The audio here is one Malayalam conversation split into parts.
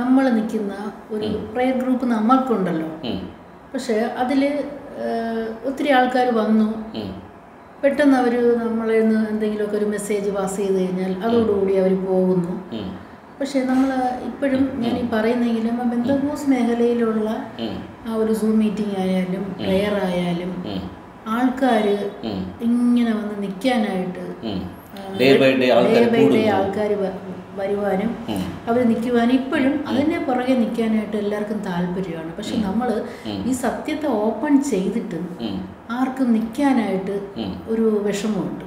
നമ്മൾ നിൽക്കുന്ന ഒരു പ്രയർ ഗ്രൂപ്പ് നമ്മൾക്കുണ്ടല്ലോ. പക്ഷെ അതിൽ ഒത്തിരി ആൾക്കാർ വന്നു. പെട്ടെന്ന് അവർ നമ്മളെ നിന്ന് എന്തെങ്കിലുമൊക്കെ ഒരു മെസ്സേജ് പാസ് ചെയ്ത് കഴിഞ്ഞാൽ അതോടുകൂടി അവർ പോകുന്നു. പക്ഷെ നമ്മൾ ഇപ്പോഴും ഞാൻ ഈ പറയുന്നെങ്കിലും ബന്ധമൂസ് മേഖലയിലുള്ള ആ ഒരു സൂം മീറ്റിംഗ് ആയാലും പ്രെയർ ആയാലും ആൾക്കാർ ഇങ്ങനെ വന്ന് നിൽക്കാനായിട്ട് ഡേ ബൈ ഡേ ആൾക്കാർ വരുവാനും അവർ അവർ നിൽക്കുവാനും ഇപ്പോഴും അതിനെ പുറകെ നിൽക്കാനായിട്ട് എല്ലാവർക്കും താല്പര്യമാണ്. പക്ഷെ നമ്മൾ ഈ സത്യത്തെ ഓപ്പൺ ചെയ്തിട്ട് ആർക്കും നിൽക്കാനായിട്ട് ഒരു വിഷമമുണ്ട്.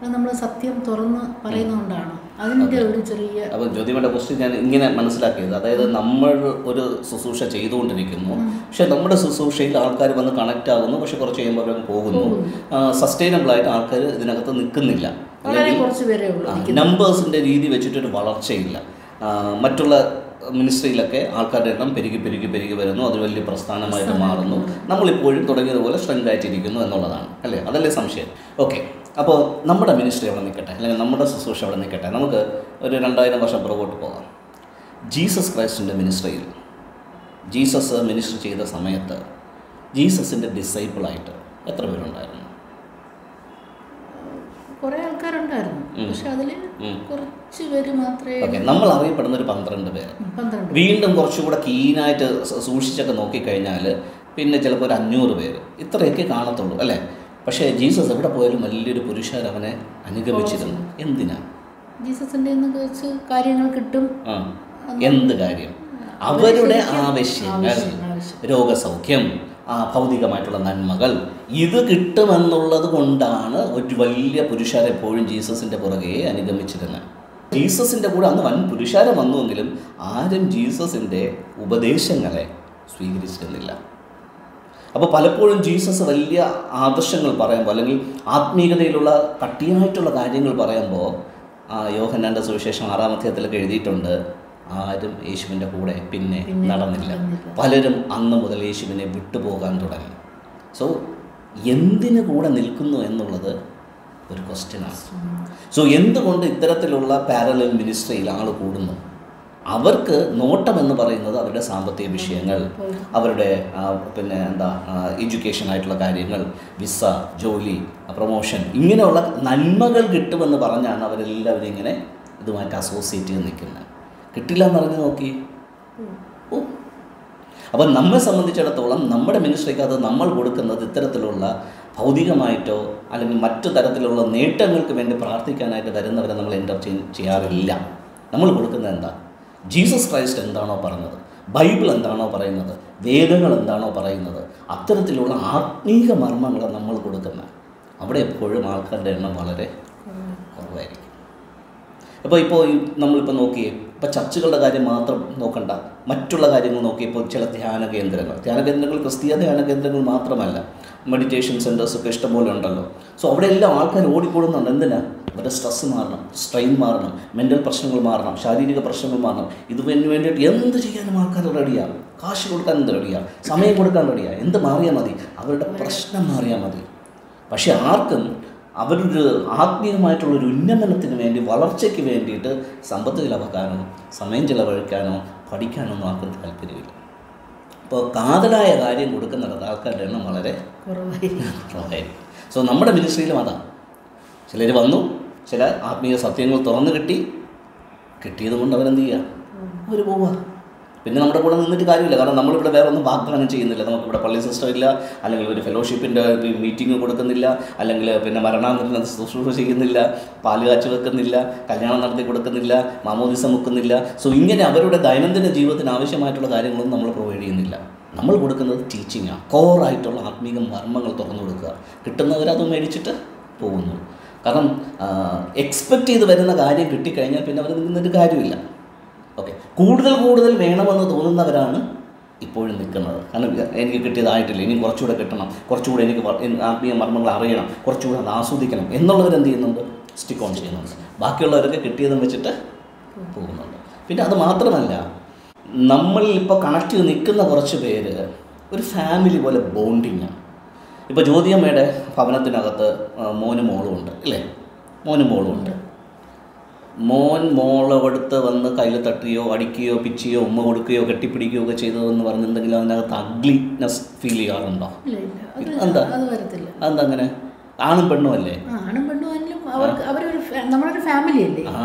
അത് നമ്മൾ സത്യം തുറന്ന് പറയുന്നതുകൊണ്ടാണ്. അതിന്റെ ഒരു ചെറിയ അപ്പോൾ ജ്യോതിമയുടെ ക്വസ്റ്റ്യൻ ഞാൻ ഇങ്ങനെ മനസ്സിലാക്കിയത്. അതായത് നമ്മൾ ഒരു ശുശ്രൂഷ ചെയ്തുകൊണ്ടിരിക്കുന്നു. പക്ഷെ നമ്മുടെ ശുശ്രൂഷയിൽ ആൾക്കാർ വന്ന് കണക്റ്റ് ആകുന്നു. പക്ഷെ കുറച്ച് കഴിയുമ്പോൾ അവർ പോകുന്നു. സസ്റ്റൈനബിൾ ആയിട്ട് ആൾക്കാർ ഇതിനകത്ത് നിൽക്കുന്നില്ല. വളരെ കുറച്ച് പേരേ ഉള്ളൂ. നമ്പേഴ്സിന്റെ രീതി വെച്ചിട്ടൊരു വളർച്ചയില്ല. മറ്റുള്ള മിനിസ്ട്രിയിലൊക്കെ ആൾക്കാരുടെ എണ്ണം പെരുകി പെരുകി പെരുകി വരുന്നു. അത് വലിയ പ്രസ്ഥാനമായിട്ട് മാറുന്നു. നമ്മളിപ്പോഴും തുടങ്ങിയതുപോലെ സ്ട്രെങ്ത് ആയിട്ടിരിക്കുന്നു എന്നുള്ളതാണ്. അല്ലേ? അതല്ലേ സംശയം? ഓക്കെ അപ്പോൾ നമ്മുടെ മിനിസ്ട്രി അവിടെ നിൽക്കട്ടെ? അല്ലെങ്കിൽ നമ്മുടെ ശുശ്രൂഷ അവിടെ നിൽക്കട്ടെ? നമുക്ക് ഒരു രണ്ടായിരം വർഷം പുറകോട്ട് പോകാം. ജീസസ് ക്രൈസ്റ്റിന്റെ മിനിസ്ട്രിയിൽ ജീസസ് മിനിസ്റ്റർ ചെയ്ത സമയത്ത് ജീസസിന്റെ ഡിസൈപ്പിളായിട്ട് എത്ര പേരുണ്ടായിരുന്നു? കുറേ ആൾക്കാരുണ്ടായിരുന്നു. പക്ഷെ അതിൽ കുറച്ച് പേര് മാത്രമേ നമ്മൾ അറിയപ്പെടുന്ന ഒരു പന്ത്രണ്ട് പേര്. വീണ്ടും കുറച്ചുകൂടെ കീനായിട്ട് സൂക്ഷിച്ചൊക്കെ നോക്കിക്കഴിഞ്ഞാൽ പിന്നെ ചിലപ്പോൾ ഒരു അഞ്ഞൂറ് പേര്. ഇത്രയൊക്കെ കാണത്തുള്ളൂ അല്ലേ? പക്ഷേ ജീസസ് എവിടെ പോയാലും വലിയൊരു പുരുഷൻ അവനെ അനുഗമിച്ചിരുന്നു എന്തിനാ? ജീസസിന്റെ കുറച്ച് കാര്യങ്ങൾ കിട്ടും. എന്ത് കാര്യം? അവരുടെ ആവശ്യങ്ങൾ രോഗസൗഖ്യം ഭൗതികമായിട്ടുള്ള നന്മകൾ. ഇത് കിട്ടുമെന്നുള്ളത് കൊണ്ടാണ് ഒരു വലിയ പുരുഷാരെപ്പോഴും ജീസസിന്റെ പുറകെ അനുഗമിച്ചിരുന്നത്. ജീസസിന്റെ കൂടെ അന്ന് വൻ പുരുഷാരം വന്നുവെങ്കിലും ആരും ജീസസിന്റെ ഉപദേശങ്ങളെ സ്വീകരിച്ചിരുന്നില്ല. അപ്പോൾ പലപ്പോഴും ജീസസ് വലിയ ആദർശങ്ങൾ പറയുമ്പോൾ അല്ലെങ്കിൽ ആത്മീയതയിലുള്ള കട്ടിയായിട്ടുള്ള കാര്യങ്ങൾ പറയുമ്പോൾ ആ യോഹന്നാന്റെ സുവിശേഷം ആറാം അധ്യായത്തിലൊക്കെ എഴുതിയിട്ടുണ്ട് ആരും യേശുവിന്റെ കൂടെ പിന്നെ നടന്നില്ല. പലരും അന്ന് മുതൽ യേശുവിനെ വിട്ടുപോകാൻ തുടങ്ങി. സോ എന്തിനു കൂടെ നിൽക്കുന്നു എന്നുള്ളത് ഒരു ക്വസ്റ്റ്യനാണ് സോ എന്തുകൊണ്ട് ഇത്തരത്തിലുള്ള പാരലൽ മിനിസ്ട്രിയിൽ ആൾ കൂടുന്നു? അവർക്ക് നോട്ടം എന്ന് പറയുന്നത് അവരുടെ സാമ്പത്തിക വിഷയങ്ങൾ അവരുടെ പിന്നെ എന്താ എഡ്യൂക്കേഷൻ ആയിട്ടുള്ള കാര്യങ്ങൾ വിസ ജോലി പ്രൊമോഷൻ ഇങ്ങനെയുള്ള നന്മകൾ കിട്ടുമെന്ന് പറഞ്ഞാണ് അവരെല്ലാവരും ഇങ്ങനെ ഇതുമായിട്ട് അസോസിയേറ്റ് ചെയ്ത് നിൽക്കുന്നത്. കിട്ടില്ല എന്ന് പറഞ്ഞു നോക്കി. ഓ. അപ്പം നമ്മെ സംബന്ധിച്ചിടത്തോളം നമ്മുടെ മിനിസ്ട്രിക്ക് അത് നമ്മൾ കൊടുക്കുന്നത് ഇത്തരത്തിലുള്ള ഭൗതികമായിട്ടോ അല്ലെങ്കിൽ മറ്റു തരത്തിലുള്ള നേട്ടങ്ങൾക്ക് വേണ്ടി പ്രാർത്ഥിക്കാനായിട്ട് വരുന്നവരെ നമ്മൾ എന്റർടൈൻ ചെയ്യാറില്ല. നമ്മൾ കൊടുക്കുന്നത് എന്താ? ജീസസ് ക്രൈസ്റ്റ് എന്താണോ പറഞ്ഞത് ബൈബിൾ എന്താണോ പറയുന്നത്? വേദങ്ങൾ എന്താണോ പറയുന്നത്? അത്തരത്തിലുള്ള ആത്മീക മർമ്മങ്ങളെ നമ്മൾ കൊടുക്കുന്നത് അവിടെ എപ്പോഴും ആൾക്കാരുടെ എണ്ണം വളരെ കുറവായിരിക്കും. അപ്പോൾ ഇപ്പോൾ നമ്മളിപ്പോൾ നോക്കിയേ ഇപ്പോൾ ചർച്ചുകളുടെ കാര്യം മാത്രം നോക്കണ്ട. മറ്റുള്ള കാര്യങ്ങൾ നോക്കി ഇപ്പോൾ ചില ധ്യാന കേന്ദ്രങ്ങൾ. ധ്യാന കേന്ദ്രങ്ങൾ ക്രിസ്തീയ ധ്യാന കേന്ദ്രങ്ങൾ മാത്രമല്ല. മെഡിറ്റേഷൻ സെന്റേഴ്സ് ഒക്കെ ഇഷ്ടംപോലെ ഉണ്ടല്ലോ. സോ അവിടെ എല്ലാം ആൾക്കാർ ഓടിക്കൂടുന്നുണ്ട് എന്തിനാ? അവരുടെ സ്ട്രെസ് മാറണം സ്ട്രെയിൻ മാറണം മെന്റൽ പ്രശ്നങ്ങൾ മാറണം ശാരീരിക പ്രശ്നങ്ങൾ മാറണം. ഇതിന് വേണ്ടിയിട്ട് എന്ത് ചെയ്യാനും ആൾക്കാർ റെഡിയാണ് കാശ് കൊടുക്കാൻ എന്ത് റെഡിയാണ് സമയം കൊടുക്കാൻ റെഡിയാണ് എന്ത് മാറിയാൽ മതി? അവരുടെ പ്രശ്നം മാറിയാൽ മതി. പക്ഷേ ആർക്കും അവരൊരു ആത്മീയമായിട്ടുള്ളൊരു ഉന്നമനത്തിന് വേണ്ടി വളർച്ചയ്ക്ക് വേണ്ടിയിട്ട് സമ്പത്ത് ചിലവാക്കാനോ സമയം ചിലവഴിക്കാനോ പഠിക്കാനോ ഒന്നും ആർക്കും താല്പര്യമില്ല. അപ്പോൾ കാതലായ കാര്യം കൊടുക്കുന്ന ആൾക്കാരുടെ എണ്ണം വളരെ കുറവായി കുറവായിരിക്കും. സോ നമ്മുടെ മിനിസ്ട്രിയിലും അതാണ് ചിലർ വന്നു ചില ആത്മീയ സത്യങ്ങൾ തുറന്നു കിട്ടി. കിട്ടിയത് കൊണ്ട് അവരെന്ത് ചെയ്യുക അവർ പോവുക പിന്നെ നമ്മുടെ കൂടെ നിന്നിട്ട് കാര്യമില്ല. കാരണം നമ്മളിവിടെ വേറെ ഒന്നും വാഗ്ദാനം ചെയ്യുന്നില്ല. നമുക്ക് ഇവിടെ പള്ളി സിസ്റ്റർ ഇല്ല അല്ലെങ്കിൽ ഒരു ഫെലോഷിപ്പിന്റെ മീറ്റിംഗ് കൊടുക്കുന്നില്ല അല്ലെങ്കിൽ പിന്നെ മരണാനന്തര ശുശ്രൂഷ ചെയ്യുന്നില്ല പാൽ കാച്ചു വെക്കുന്നില്ല കല്യാണം നടത്തി കൊടുക്കുന്നില്ല മാമോദിസ മുക്കുന്നില്ല സോ ഇങ്ങനെ അവരുടെ ദൈനംദിന ജീവിതത്തിന് ആവശ്യമായിട്ടുള്ള കാര്യങ്ങളൊന്നും നമ്മൾ പ്രൊവൈഡ് ചെയ്യുന്നില്ല. നമ്മൾ കൊടുക്കുന്നത് ടീച്ചിങ്ങാണ് കോറായിട്ടുള്ള ആത്മീക മർമ്മങ്ങൾ തുറന്നു കൊടുക്കുക. കിട്ടുന്നവരത് മേടിച്ചിട്ട് പോകുന്നു. കാരണം എക്സ്പെക്റ്റ് ചെയ്ത് വരുന്ന കാര്യം കിട്ടിക്കഴിഞ്ഞാൽ പിന്നെ അവർ നിന്നിട്ട് കാര്യമില്ല. കൂടുതൽ കൂടുതൽ വേണമെന്ന് തോന്നുന്നവരാണ് ഇപ്പോഴും നിൽക്കുന്നത്. കാരണം എനിക്ക് കിട്ടിയതായിട്ടില്ല. ഇനി കുറച്ചുകൂടെ കിട്ടണം. കുറച്ചുകൂടെ എനിക്ക് ആത്മീയ മർമ്മങ്ങൾ അറിയണം. കുറച്ചുകൂടെ അത് ആസ്വദിക്കണം. എന്നുള്ളവർ എന്ത് ചെയ്യുന്നുണ്ട്? സ്റ്റിക്ക് ഓൺ ചെയ്യുന്നുണ്ട്. ബാക്കിയുള്ളവരൊക്കെ കിട്ടിയതും വെച്ചിട്ട് പോകുന്നുണ്ട്. പിന്നെ അത് മാത്രമല്ല നമ്മളിൽ ഇപ്പോൾ കണക്ട് ചെയ്ത് നിൽക്കുന്ന കുറച്ച് പേര് ഒരു ഫാമിലി പോലെ ബോണ്ടിങ്ങാണ് ഇപ്പോൾ ജ്യോതിയമ്മയുടെ ഭവനത്തിനകത്ത് മോനും മോളും ഉണ്ട് അല്ലേ മോനും മോളും ഉണ്ട്. മോൻ മോളവടുത്ത് വന്ന് കയ്യിൽ തട്ടുകയോ അടിക്കുകയോ പിച്ചുകയോ ഉമ്മ കൊടുക്കുകയോ കെട്ടിപ്പിടിക്കുകയോ ഒക്കെ ചെയ്തതെന്ന് പറഞ്ഞിട്ടുണ്ടെങ്കിൽ അതിനകത്ത് അഗ്ലിനെസ് ഫീൽ ചെയ്യാറുണ്ടോ? എന്താ? അത് അതെന്താ അങ്ങനെ? ആണും പെണ്ണും അല്ലേ? ആണും പെണ്ണും നമ്മളൊരു ഫാമിലി അല്ലേ? ആ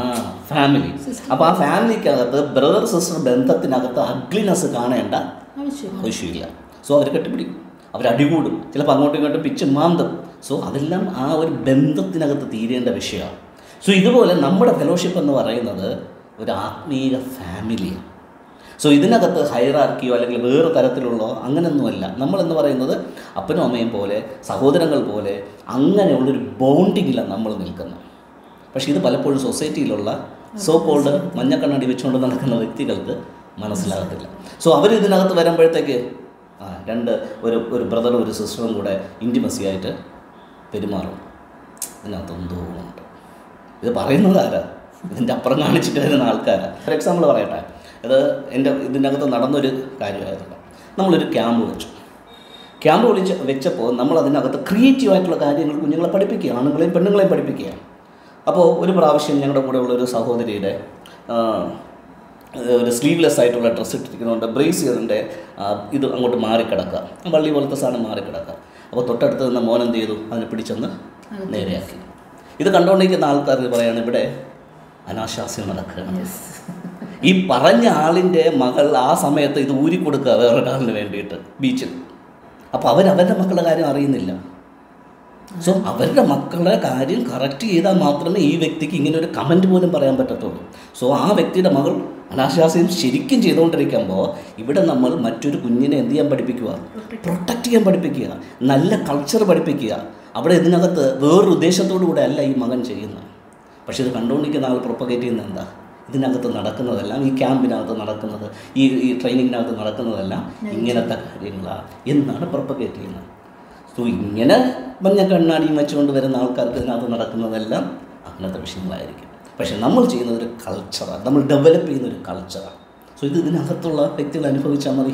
ഫാമിലി അപ്പോൾ ആ ഫാമിലിക്കകത്ത് ബ്രദർ സിസ്റ്റർ ബന്ധത്തിനകത്ത് അഗ്ലിനെസ് കാണേണ്ട ആവശ്യം ആവശ്യമില്ല. സോ അവർ കെട്ടിപ്പിടിക്കും. അവർ അടികൂടും. ചിലപ്പോൾ അങ്ങോട്ടും ഇങ്ങോട്ടും പിച്ച് മാന്തും. സോ അതെല്ലാം ആ ഒരു ബന്ധത്തിനകത്ത് തീരേണ്ട വിഷയമാണ്. സോ ഇതുപോലെ നമ്മുടെ ഫെലോഷിപ്പ് എന്ന് പറയുന്നത് ഒരു ആത്മീയ ഫാമിലിയാണ് സോ ഇതിനകത്ത് ഹൈറാർക്കിയോ അല്ലെങ്കിൽ വേറെ തരത്തിലുള്ളോ അങ്ങനെയൊന്നുമല്ല നമ്മളെന്ന് പറയുന്നത് അപ്പനും അമ്മയും പോലെ സഹോദരങ്ങൾ പോലെ അങ്ങനെയുള്ളൊരു ബോണ്ടിങ്ങിലാണ് നമ്മൾ നിൽക്കുന്നത്. പക്ഷേ ഇത് പലപ്പോഴും സൊസൈറ്റിയിലുള്ള സോ കോൾഡ് മഞ്ഞക്കണ്ണാടി വെച്ചുകൊണ്ട് നടക്കുന്ന വ്യക്തികൾക്ക് മനസ്സിലാകത്തില്ല. സോ അവർ ഇതിനകത്ത് വരുമ്പോഴത്തേക്ക് ആ രണ്ട് ഒരു ഒരു ബ്രദറും ഒരു സിസ്റ്ററും കൂടെ ഇന്റിമസിയായിട്ട് പെരുമാറും. അതിനകത്ത് എന്തോ ഉണ്ട്. ഇത് പറയുന്നത് ആരാ? ഇതിന്റെ അപ്പുറം കാണിച്ചിട്ട് വരുന്ന ആൾക്കാരാ? ഫോർ എക്സാമ്പിൾ പറയട്ടെ. ഇത് എന്റെ ഇതിനകത്ത് നടന്നൊരു കാര്യമായിരുന്നു. നമ്മളൊരു ക്യാമ്പ് വെച്ചു. ക്യാമ്പ് വിളിച്ച് വെച്ചപ്പോൾ നമ്മൾ അതിനകത്ത് ക്രിയേറ്റീവായിട്ടുള്ള കാര്യങ്ങൾ കുഞ്ഞുങ്ങളെ പഠിപ്പിക്കുക ആണുങ്ങളെയും പെണ്ണുങ്ങളെയും പഠിപ്പിക്കുക അപ്പോൾ ഒരു പ്രാവശ്യം ഞങ്ങളുടെ കൂടെയുള്ള ഒരു സഹോദരിയുടെ ഒരു സ്ലീവ്ലെസ് ആയിട്ടുള്ള ഡ്രസ്സ് ഇട്ടിരിക്കുന്നതുകൊണ്ട് ബ്രേസിയറിന്റെ ഇത് അങ്ങോട്ട് മാറിക്കിടക്കുക വള്ളി പോലത്തെ സാധനം മാറിക്കിടക്കുക അപ്പോൾ തൊട്ടടുത്ത് നിന്ന് മോൻ എന്ത് ചെയ്തു? അതിനെ പിടിച്ചെന്ന് നേരെയാക്കി. ഇത് കണ്ടുകൊണ്ടിരിക്കുന്ന ആൾക്കാർ പറയാണ് ഇവിടെ അനാശാസ്യം നടക്കുകയാണ്. ഈ പറഞ്ഞ ആളിന്റെ മകൾ ആ സമയത്ത് ഇത് ഊരി ഊരിക്കൊടുക്കുക വേറൊരാളിന് വേണ്ടിയിട്ട് ബീച്ചിൽ. അപ്പോൾ അവർ അവരുടെ മക്കളുടെ കാര്യം അറിയുന്നില്ല. സോ അവരുടെ മക്കളുടെ കാര്യം കറക്റ്റ് ചെയ്താൽ മാത്രമേ ഈ വ്യക്തിക്ക് ഇങ്ങനെ ഒരു കമന്റ് പോലും പറയാൻ പറ്റത്തുള്ളൂ. സോ ആ വ്യക്തിയുടെ മകൾ അനാശാസ്യം ശരിക്കും ചെയ്തുകൊണ്ടിരിക്കുമ്പോൾ ഇവിടെ നമ്മൾ മറ്റൊരു കുഞ്ഞിനെ എന്ത് ചെയ്യാൻ പഠിപ്പിക്കുക? പ്രൊട്ടക്റ്റ് ചെയ്യാൻ പഠിപ്പിക്കുക. നല്ല കൾച്ചർ പഠിപ്പിക്കുക. അവിടെ ഇതിനകത്ത് വേറൊരു ഉദ്ദേശത്തോടു കൂടെ അല്ല ഈ മകൻ ചെയ്യുന്നത്. പക്ഷേ ഇത് കണ്ടുകൊണ്ടിരിക്കുന്ന ആൾ പ്രൊപ്പഗേറ്റ് ചെയ്യുന്നത് എന്താ? ഇതിനകത്ത് നടക്കുന്നതെല്ലാം ഈ ക്യാമ്പിനകത്ത് നടക്കുന്നത് ഈ ഈ ട്രെയിനിങ്ങിനകത്ത് നടക്കുന്നതെല്ലാം ഇങ്ങനത്തെ കാര്യങ്ങളാണ് എന്നാണ് പ്രൊപ്പഗേറ്റ് ചെയ്യുന്നത്. സോ ഇങ്ങനെ മഞ്ഞ കണ്ണാടിയും വെച്ചുകൊണ്ട് വരുന്ന ആൾക്കാർക്ക് ഇതിനകത്ത് നടക്കുന്നതെല്ലാം അങ്ങനത്തെ വിഷയങ്ങളായിരിക്കും. പക്ഷെ നമ്മൾ ചെയ്യുന്ന ഒരു കൾച്ചറാണ് നമ്മൾ ഡെവലപ്പ് ചെയ്യുന്ന ഒരു കൾച്ചറാണ് സോ ഇത് ഇതിനകത്തുള്ള വ്യക്തികൾ അനുഭവിച്ചാൽ മതി.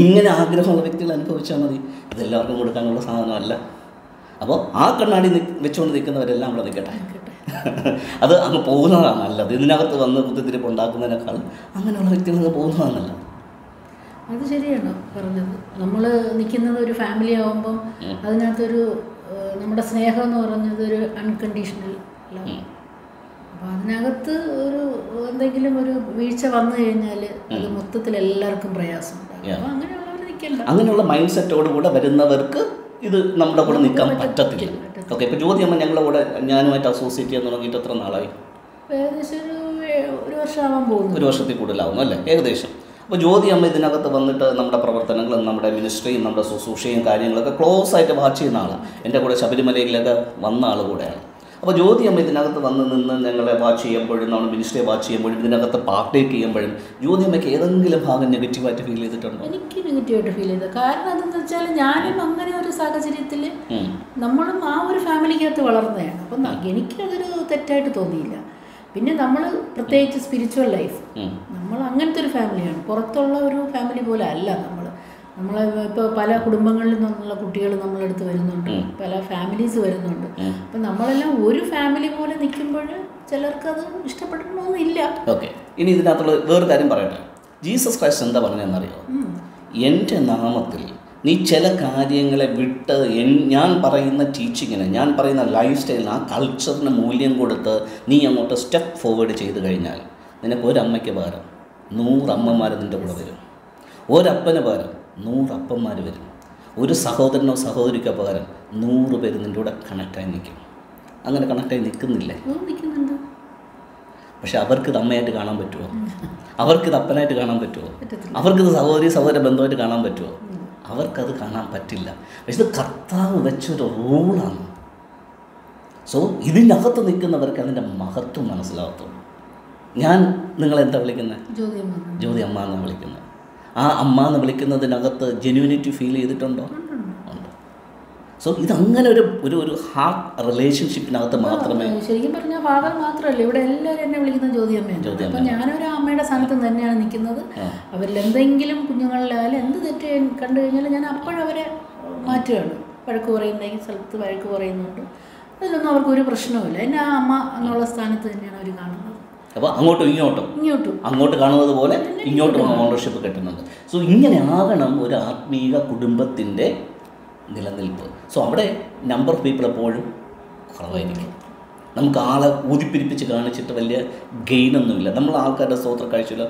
ഇങ്ങനെ ആഗ്രഹമുള്ള വ്യക്തികൾ അനുഭവിച്ചാൽ മതി. ഇതെല്ലാവർക്കും കൊടുക്കാനുള്ള സാധനമല്ല. അപ്പോൾ ആ കണ്ണാടി വെച്ചുകൊണ്ട് നിൽക്കുന്നവരെല്ലാം അവിടെ നിൽക്കട്ടെ. അത് അങ്ങ് പോകുന്നതാണ് നല്ലത്. ഇതിനകത്ത് വന്ന് കുത്തിത്തിരിപ്പ് ഉണ്ടാക്കുന്നതിനേക്കാൾ അങ്ങനെയുള്ള വ്യക്തികൾ പോകുന്നതാണ് നല്ലത്. അത് ശരിയാണ് പറഞ്ഞത്. നമ്മൾ നിൽക്കുന്നത് ഒരു ഫാമിലി ആവുമ്പം അതിനകത്തൊരു നമ്മുടെ സ്നേഹം എന്ന് പറയുന്നത് ഒരു അൺകണ്ടീഷണൽ ലവ് അപ്പോൾ അതിനകത്ത് ഒരു എന്തെങ്കിലും ഒരു വീഴ്ച വന്നു കഴിഞ്ഞാൽ അത് മൊത്തത്തിൽ എല്ലാവർക്കും പ്രയാസം. അപ്പോൾ അങ്ങനെയുള്ളവർ നിൽക്കണ്ട അങ്ങനെയുള്ള മൈൻഡ് സെറ്റോട് കൂടെ വരുന്നവർക്ക് ഇത് നമ്മുടെ കൂടെ നിൽക്കാൻ പറ്റത്തില്ല. ഓക്കെ ഇപ്പോൾ ജ്യോതി അമ്മ ഞങ്ങളുടെ കൂടെ ഞാനുമായിട്ട് അസോസിയേറ്റ് ചെയ്യാൻ തുടങ്ങിയിട്ട് എത്ര നാളായി? ഒരു വർഷത്തിൽ കൂടുതലാവുന്നു അല്ലേ? ഏകദേശം. അപ്പോൾ ജ്യോതി അമ്മ ഇതിനകത്ത് വന്നിട്ട് നമ്മുടെ പ്രവർത്തനങ്ങളും നമ്മുടെ മിനിസ്ട്രിയും നമ്മുടെ ശുശ്രൂഷയും കാര്യങ്ങളൊക്കെ ക്ലോസ് ആയിട്ട് വാച്ച് ചെയ്യുന്ന ആളാണ് എന്റെ കൂടെ ശബരിമലയിലൊക്കെ വന്ന ആൾ കൂടെയാണ്. അപ്പോൾ ജ്യോതി അമ്മ ഇതിനകത്ത് വന്ന് നിന്ന് ഞങ്ങളെ വാച്ച് ചെയ്യുമ്പോഴും നമ്മൾ മിനിസ്റ്ററെ വാച്ച് ചെയ്യുമ്പോഴും ഇതിനകത്ത് പാർട്ടേക്ക് ചെയ്യുമ്പോഴും ജ്യോതി അമ്മയ്ക്ക് ഏതെങ്കിലും ഭാഗം നെഗറ്റീവായിട്ട് ഫീൽ ചെയ്തിട്ടുണ്ടോ? എനിക്ക് നെഗറ്റീവായിട്ട് ഫീൽ ചെയ്തത് കാരണം അതെന്ന് വെച്ചാൽ ഞാനും അങ്ങനെ ഒരു സാഹചര്യത്തിൽ. നമ്മളും ആ ഒരു ഫാമിലിക്കകത്ത് വളർന്നതാണ്. അപ്പം എനിക്കതൊരു തെറ്റായിട്ട് തോന്നിയില്ല. പിന്നെ നമ്മൾ പ്രത്യേകിച്ച് സ്പിരിച്വൽ ലൈഫ് നമ്മൾ അങ്ങനത്തെ ഒരു ഫാമിലിയാണ് പുറത്തുള്ള ഒരു ഫാമിലി പോലെ അല്ല. നമ്മൾ നമ്മൾ ഇപ്പോൾ പല കുടുംബങ്ങളിൽ നിന്നുള്ള കുട്ടികൾ നമ്മളെടുത്ത് വരുന്നുണ്ട്. പല ഫാമിലീസ് വരുന്നുണ്ട്. അപ്പം നമ്മളെല്ലാം ഒരു ഫാമിലി പോലെ നിൽക്കുമ്പോൾ ചിലർക്ക് അത് ഇഷ്ടപ്പെടണമെന്നില്ല ഓക്കെ. ഇനി ഇതിനകത്തുള്ള വേറൊരു കാര്യം പറയട്ടെ. ജീസസ് ക്രൈസ്റ്റ് എന്താ പറഞ്ഞതെന്നറിയോ? എന്റെ നാമത്തിൽ നീ ചില കാര്യങ്ങളെ വിട്ട് എൻ ഞാൻ പറയുന്ന ടീച്ചിങ്ങിന് ഞാൻ പറയുന്ന ലൈഫ് സ്റ്റൈലിന് ആ കൾച്ചറിന് മൂല്യം കൊടുത്ത് നീ അങ്ങോട്ട് സ്റ്റെപ്പ് ഫോർവേഡ് ചെയ്ത് കഴിഞ്ഞാൽ നിനക്ക് ഒരമ്മയ്ക്ക് പകരം നൂറമ്മമാർ നിന്റെ കൂടെ വരും. ഒരപ്പന് പകരം നൂറപ്പന്മാർ വരും. ഒരു സഹോദരനോ സഹോദരിക്കോ പകരം നൂറ് പേര് നിന്റെ കൂടെ കണക്റ്റായി നിൽക്കും. അങ്ങനെ കണക്റ്റായി നിൽക്കുന്നില്ലേ? പക്ഷെ അവർക്കിത് അമ്മയായിട്ട് കാണാൻ പറ്റുമോ അവർക്കിത് അപ്പനായിട്ട് കാണാൻ പറ്റുമോ അവർക്ക് അവർക്കിത് സഹോദരി സഹോദര ബന്ധമായിട്ട് കാണാൻ പറ്റുമോ അവർക്കത് കാണാൻ പറ്റില്ല. പക്ഷെ ഇത് കർത്താവ് വെച്ചൊരു റൂളാണ്. സോ ഇതിനകത്ത് നിൽക്കുന്നവർക്ക് അതിന്റെ മഹത്വം മനസ്സിലാകത്തുള്ളൂ ഞാൻ നിങ്ങളെന്താ വിളിക്കുന്നത്? ജ്യോതി അമ്മ എന്നാണ് വിളിക്കുന്നത്. ആ അമ്മ എന്ന് വിളിക്കുന്നതിനകത്ത് ജെന്യൂനിറ്റി ഫീൽ ചെയ്തിട്ടുണ്ടോ? സോ ഇതങ്ങനെ ഒരു ഒരു ഒരു ഹാർട്ട് റിലേഷൻഷിപ്പിനകത്ത് മാത്രമേ ശരിക്കും പറഞ്ഞാൽ ഫാദർ മാത്രമല്ല ഇവിടെ എല്ലാവരും എന്നെ വിളിക്കുന്ന ജ്യോതി അമ്മയാണ് ജ്യോതി അപ്പം ഞാനൊരു അമ്മയുടെ സ്ഥാനത്ത് തന്നെയാണ് നിൽക്കുന്നത്. അവരിൽ എന്തെങ്കിലും കുഞ്ഞുങ്ങളിലായാലും എന്ത് തെറ്റ് കണ്ടു കഴിഞ്ഞാൽ ഞാൻ അപ്പോഴവരെ മാറ്റുകയാണ്. വഴക്ക് പറയുന്ന സ്ഥലത്ത് വഴക്ക് പറയുന്നുണ്ട്. അതിലൊന്നും അവർക്ക് ഒരു പ്രശ്നവുമില്ല. എന്റെ ആ അമ്മ എന്നുള്ള സ്ഥാനത്ത് തന്നെയാണ് അവർ കാണുന്നത്. അപ്പോൾ അങ്ങോട്ടും ഇങ്ങോട്ടും ഇങ്ങോട്ടും. അങ്ങോട്ട് കാണുന്നത് പോലെ ഇങ്ങോട്ടും ഓണർഷിപ്പ് കിട്ടുന്നുണ്ട്. സോ ഇങ്ങനെ ആകണം ഒരു ആത്മീക കുടുംബത്തിന്റെ നിലനിൽപ്പ്. സോ അവിടെ നമ്പർ ഓഫ് പീപ്പിൾ എപ്പോഴും കുറവായിരിക്കും. നമുക്ക് ആളെ ഊതിപ്പിരിപ്പിച്ച് കാണിച്ചിട്ട് വലിയ ഗെയിനൊന്നുമില്ല നമ്മൾ ആൾക്കാരുടെ സ്വോത്ര കാഴ്ചയിൽ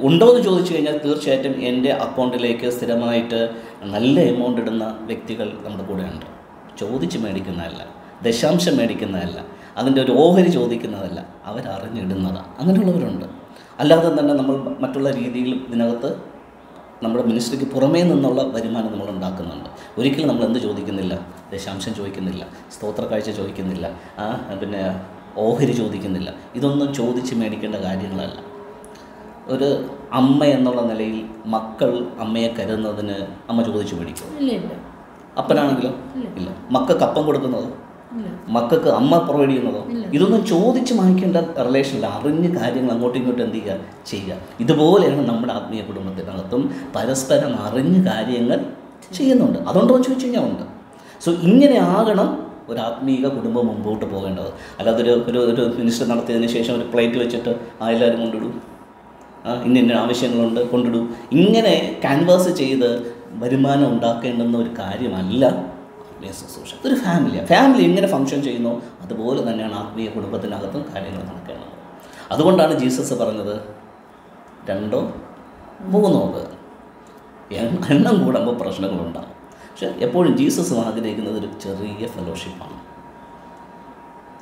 ഉണ്ടോ എന്ന് ചോദിച്ചു കഴിഞ്ഞാൽ തീർച്ചയായിട്ടും എന്റെ അക്കൗണ്ടിലേക്ക് സ്ഥിരമായിട്ട് നല്ല എമൗണ്ട് ഇടുന്ന വ്യക്തികൾ നമ്മുടെ കൂടെയുണ്ട്. ചോദിച്ച് മേടിക്കുന്നതല്ല ദശാംശം മേടിക്കുന്നതല്ല. അതിന്റെ ഒരു ഓഹരി ചോദിക്കുന്നതല്ല അവരറിഞ്ഞിടുന്നതാണ് അങ്ങനെയുള്ളവരുണ്ട്. അല്ലാതെ തന്നെ നമ്മൾ മറ്റുള്ള രീതിയിൽ ഇതിനകത്ത് നമ്മുടെ മിനിസ്ട്രിക്ക് പുറമേ നിന്നുള്ള വരുമാനം നമ്മൾ ഉണ്ടാക്കുന്നുണ്ട്. ഒരിക്കലും നമ്മൾ എന്ത് ചോദിക്കുന്നില്ല? ദശാംശം ചോദിക്കുന്നില്ല. സ്തോത്ര കാഴ്ച ചോദിക്കുന്നില്ല പിന്നെ ഓഹരി ചോദിക്കുന്നില്ല. ഇതൊന്നും ചോദിച്ച് മേടിക്കേണ്ട കാര്യങ്ങളല്ല. ഒരു അമ്മ എന്നുള്ള നിലയിൽ മക്കൾ അമ്മയെ കരുതുന്നതിന് അമ്മ ചോദിച്ചു മേടിക്കും. അപ്പനാണെങ്കിലും? ഇല്ല. മക്കൾക്ക് അപ്പം കൊടുക്കുന്നതോ? മക്കൾക്ക് അമ്മ പ്രൊവൈഡ് ചെയ്യുന്നതോ. ഇതൊന്നും ചോദിച്ച് വാങ്ങിക്കേണ്ട റിലേഷനില്ല അറിഞ്ഞ് കാര്യങ്ങൾ അങ്ങോട്ടും ഇങ്ങോട്ടും എന്ത് ചെയ്യുക? ചെയ്യുക. ഇതുപോലെയാണ് നമ്മുടെ ആത്മീയ കുടുംബത്തിനകത്തും പരസ്പരം അറിഞ്ഞ് കാര്യങ്ങൾ ചെയ്യുന്നുണ്ട്. അതുകൊണ്ടോ ചോദിച്ചു കഴിഞ്ഞാൽ ഉണ്ട്. സോ ഇങ്ങനെ ആകണം ഒരു ആത്മീയ കുടുംബം മുമ്പോട്ട് പോകേണ്ടത്. അല്ലാതെ ഒരു ഒരു ഒരു മിനിസ്റ്റർ നടത്തിയതിന് ശേഷം ഒരു പ്ലേറ്റ് വെച്ചിട്ട് ആ എല്ലാവരും കൊണ്ടിടും. ആ, ഇന്ന ഇന്ന ആവശ്യങ്ങളുണ്ട് കൊണ്ടിടും. ഇങ്ങനെ ക്യാൻവാസ് ചെയ്ത് വരുമാനം ഉണ്ടാക്കേണ്ടുന്ന ഒരു കാര്യമല്ല ശുശ്രൂഷ ഒരു ഫാമിലിയാണ് ഫാമിലി എങ്ങനെ ഫങ്ഷൻ ചെയ്യുന്നു. അതുപോലെ തന്നെയാണ് ആത്മീയ കുടുംബത്തിനകത്തും കാര്യങ്ങൾ നടക്കേണ്ടത്. അതുകൊണ്ടാണ് ജീസസ് പറഞ്ഞത് രണ്ടോ മൂന്നോ പേർ എണ്ണം കൂടുമ്പോൾ പ്രശ്നങ്ങളുണ്ടാകും പക്ഷെ എപ്പോഴും ജീസസ് ആഗ്രഹിക്കുന്നത് ഒരു ചെറിയ ഫെലോഷിപ്പാണ്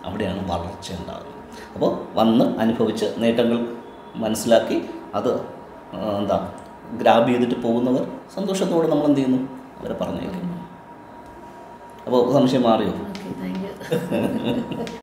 അവിടെയാണ് വളർച്ച ഉണ്ടാകുന്നത് അപ്പോൾ വന്ന് അനുഭവിച്ച് നേട്ടങ്ങൾ മനസ്സിലാക്കി അത് എന്താ ഗ്രാബ് ചെയ്തിട്ട് പോകുന്നവർ സന്തോഷത്തോടെ നമ്മൾ എന്ത് ചെയ്യുന്നു? അവരെ പറഞ്ഞേക്കും അപ്പോൾ സംശയം മാറിയോ?